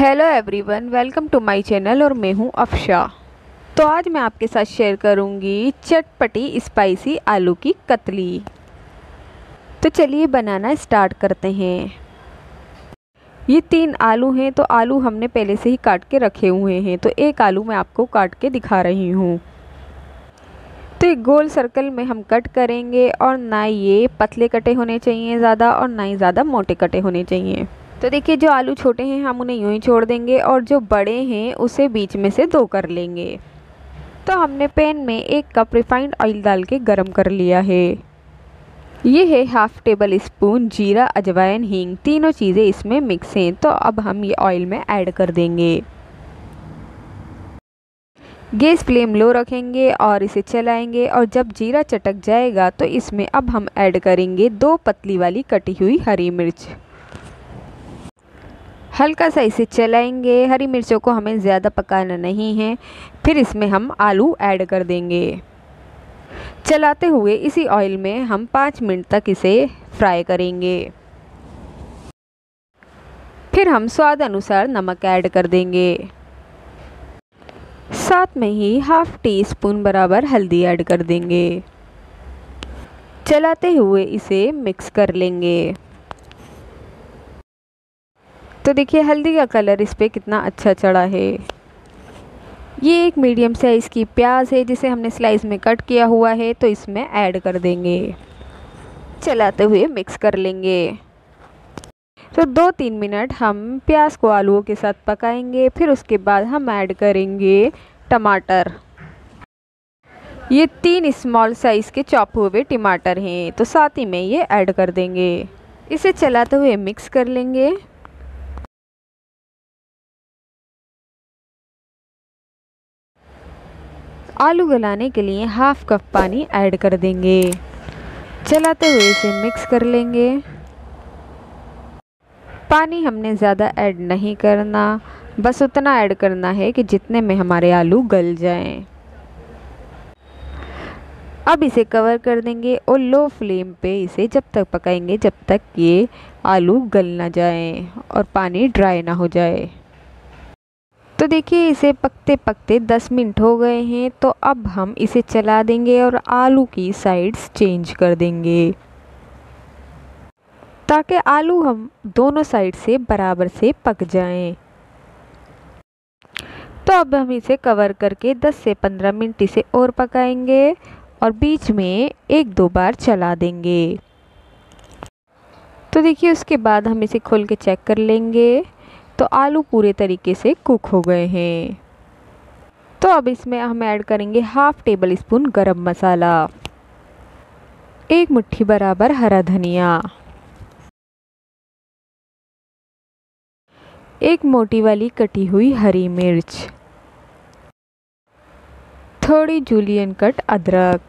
Hello everyone welcome to my channel और मैं हूँ अफशा। तो आज मैं आपके साथ शेयर करूँगी चटपटी स्पाइसी आलू की कतली। तो चलिए बनाना स्टार्ट करते हैं। ये तीन आलू हैं तो आलू हमने पहले से ही काट के रखे हुए हैं। तो एक आलू मैं आपको काट के दिखा रही हूँ। तो एक गोल सर्कल में हम कट करेंगे और ना ये पतले कटे होने चाहिए ज़्यादा और ना ही ज़्यादा मोटे कटे होने चाहिए। तो देखिए, जो आलू छोटे हैं, हम उन्हें यूँ ही छोड़ देंगे और जो बड़े हैं, उसे बीच में से दो कर लेंगे। तो हमने पैन में एक कप रिफाइंड ऑयल डाल के गर्म कर लिया है। ये है हाफ़ टेबल स्पून जीरा, अजवाइन, हींग, तीनों चीज़ें इसमें मिक्स हैं तो अब हम ये ऑयल में ऐड कर देंगे। गैस फ्लेम लो रखेंगे और इसे चलाएँगे और जब जीरा चटक जाएगा तो इसमें अब हम ऐड करेंगे दो पतली वाली कटी हुई हरी मिर्च। हल्का सा इसे चलाएँगे। हरी मिर्चों को हमें ज़्यादा पकाना नहीं है। फिर इसमें हम आलू ऐड कर देंगे। चलाते हुए इसी ऑयल में हम पाँच मिनट तक इसे फ्राई करेंगे। फिर हम स्वाद अनुसार नमक ऐड कर देंगे। साथ में ही हाफ़ टी स्पून बराबर हल्दी ऐड कर देंगे। चलाते हुए इसे मिक्स कर लेंगे। तो देखिए, हल्दी का कलर इस पर कितना अच्छा चढ़ा है। ये एक मीडियम साइज़ की प्याज है, जिसे हमने स्लाइस में कट किया हुआ है तो इसमें ऐड कर देंगे। चलाते हुए मिक्स कर लेंगे। तो दो तीन मिनट हम प्याज को आलूओं के साथ पकाएँगे, फिर उसके बाद हम ऐड करेंगे टमाटर। ये तीन स्मॉल साइज़ के चॉप हुए टमाटर हैं तो साथ ही में ये ऐड कर देंगे। इसे चलाते हुए मिक्स कर लेंगे। आलू गलाने के लिए हाफ़ कप पानी ऐड कर देंगे। चलाते हुए इसे मिक्स कर लेंगे। पानी हमने ज़्यादा ऐड नहीं करना, बस उतना ऐड करना है कि जितने में हमारे आलू गल जाएँ। अब इसे कवर कर देंगे और लो फ्लेम पे इसे जब तक पकाएँगे, जब तक ये आलू गल ना जाए और पानी ड्राई ना हो जाए। तो देखिए, इसे पकते पकते 10 मिनट हो गए हैं तो अब हम इसे चला देंगे और आलू की साइड्स चेंज कर देंगे। ताकि आलू हम दोनों साइड से बराबर से पक जाएँ। तो अब हम इसे कवर करके 10 से 15 मिनट इसे और पकाएँगे और बीच में एक दो बार चला देंगे। तो देखिए, उसके बाद हम इसे खोल के चेक कर लेंगे। तो आलू पूरे तरीके से कुक हो गए हैं। तो अब इसमें हम ऐड करेंगे हाफ़ टेबल स्पून गरम मसाला। एक मुट्ठी बराबर हरा धनिया। एक मोटी वाली कटी हुई हरी मिर्च। थोड़ी जूलियन कट अदरक।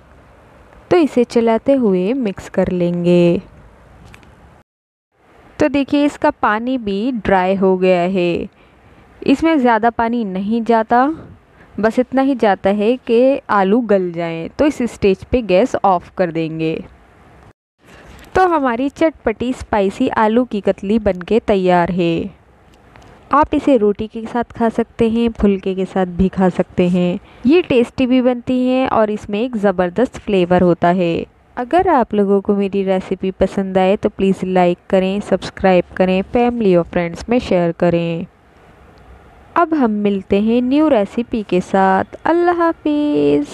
तो इसे चलाते हुए मिक्स कर लेंगे। तो देखिए, इसका पानी भी ड्राई हो गया है। इसमें ज़्यादा पानी नहीं जाता, बस इतना ही जाता है कि आलू गल जाएँ तो इस स्टेज पे गैस ऑफ़ कर देंगे। तो हमारी चटपटी स्पाइसी आलू की कतली बनके तैयार है। आप इसे रोटी के साथ खा सकते हैं, फुलके के साथ भी खा सकते हैं। ये टेस्टी भी बनती हैं और इसमें एक ज़बरदस्त फ्लेवर होता है। अगर आप लोगों को मेरी रेसिपी पसंद आए तो प्लीज़ लाइक करें सब्सक्राइब करें फैमिली और फ्रेंड्स में शेयर करें। अब हम मिलते हैं न्यू रेसिपी के साथ। अल्लाह हाफिज़।